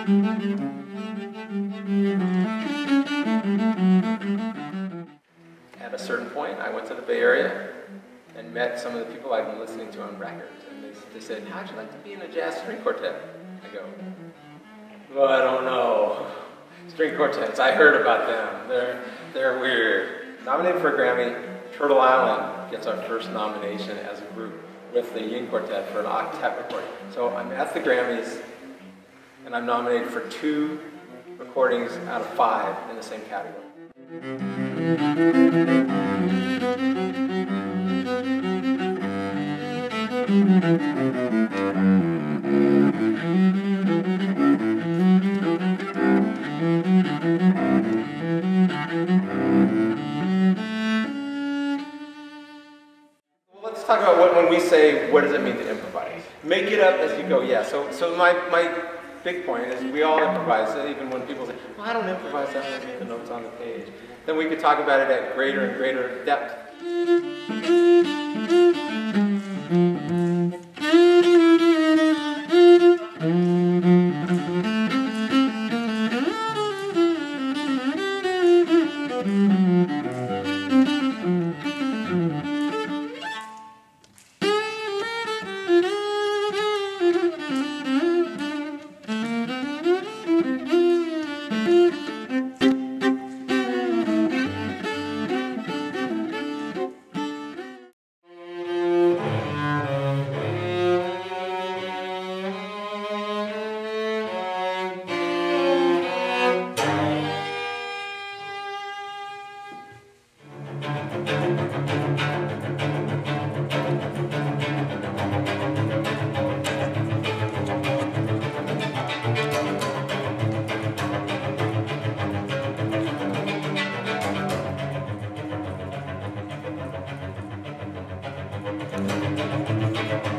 At a certain point, I went to the Bay Area and met some of the people I've been listening to on records. And they, they said, How'd you like to be in a jazz string quartet? I go, Well, I don't know. String quartets, I heard about them. They're, they're weird. Nominated for a Grammy, Turtle Island gets our first nomination as a group with the Ying Quartet for an Octet recording. So I'm at the Grammys and I'm nominated for two recordings out of five in the same category. Let's talk about what, when we say, what does it mean to improvise? Make it up as you go, yeah. So, so my, my big point is we all improvise, even when people say, well, I don't improvise, I don't make the notes on the page. Then we could talk about it at greater and greater depth. I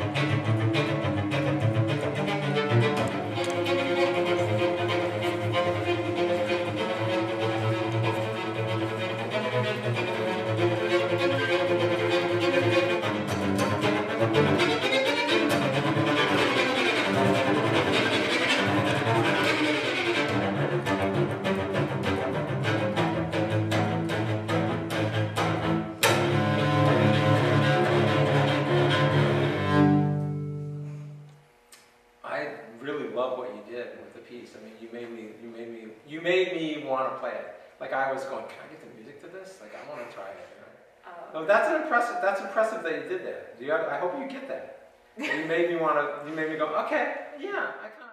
want to play it. Like I was going, can I get the music to this? Like I want to try it. You know? Oh, that's an impressive. That's impressive that you did that. Do you? Have, I hope you get that. you made me want to. You made me go, okay, yeah, I kind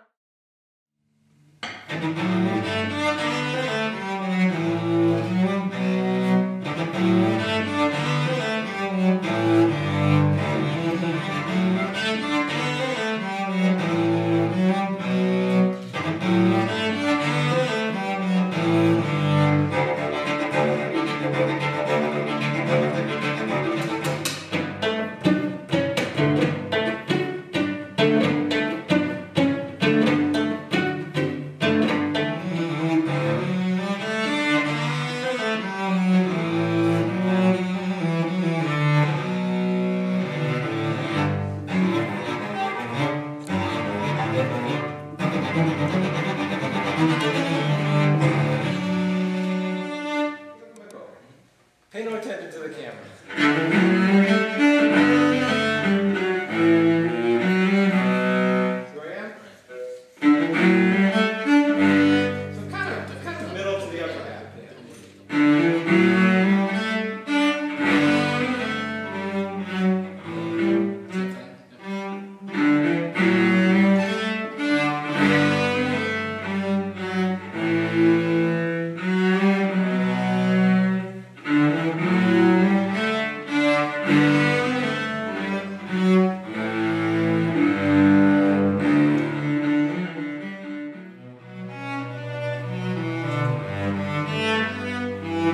great.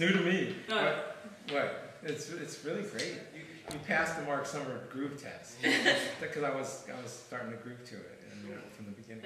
new to me. What? What? It's it's really great. You, you passed the Mark Summer groove test because I was I was starting to groove to it and, you know, from the beginning.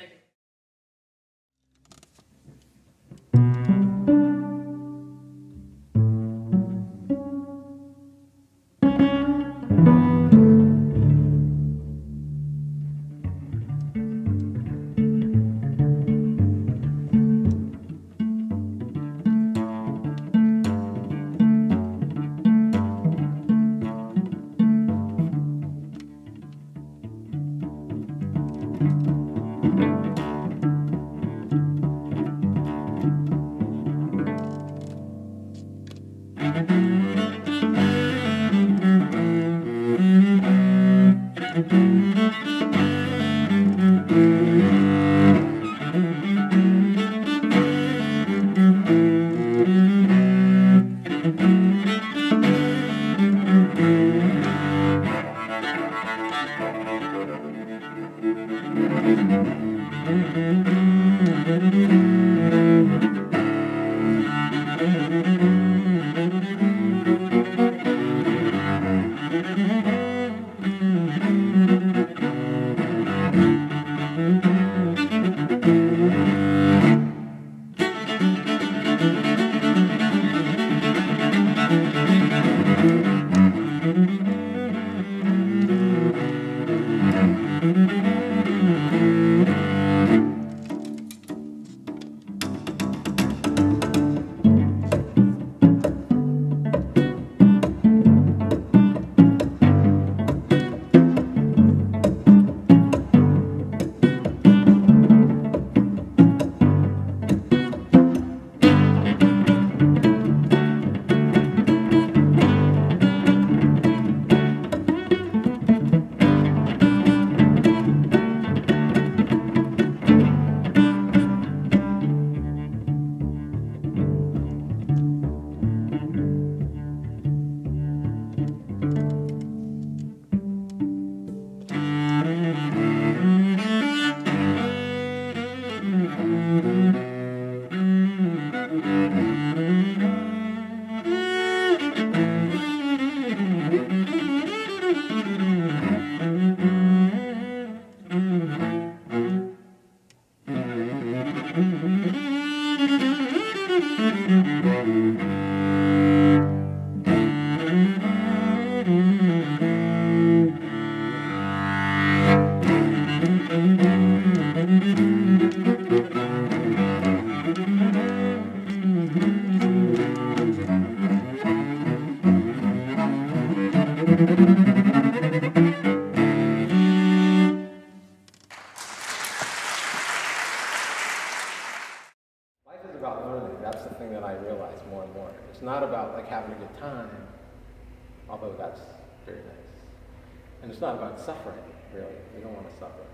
Not about like having a good time, although that's very nice. And it's not about suffering, really. We don't want to suffer.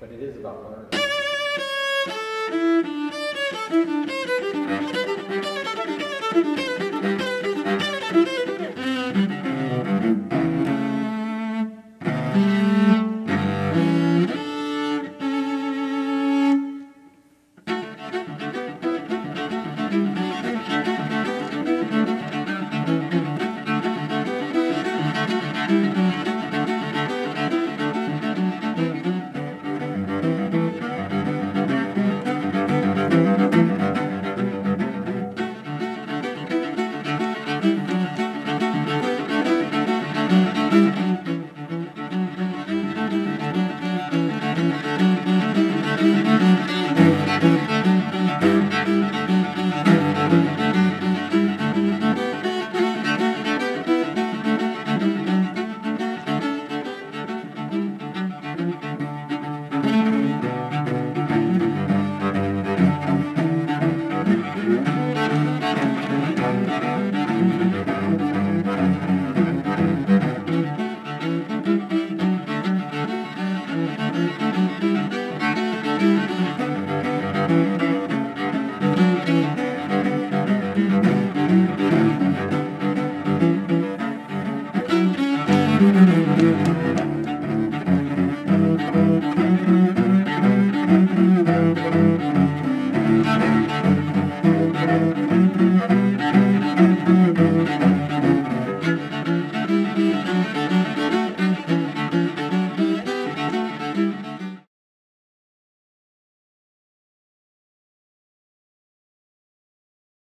But it is about learning.